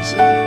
Jesus.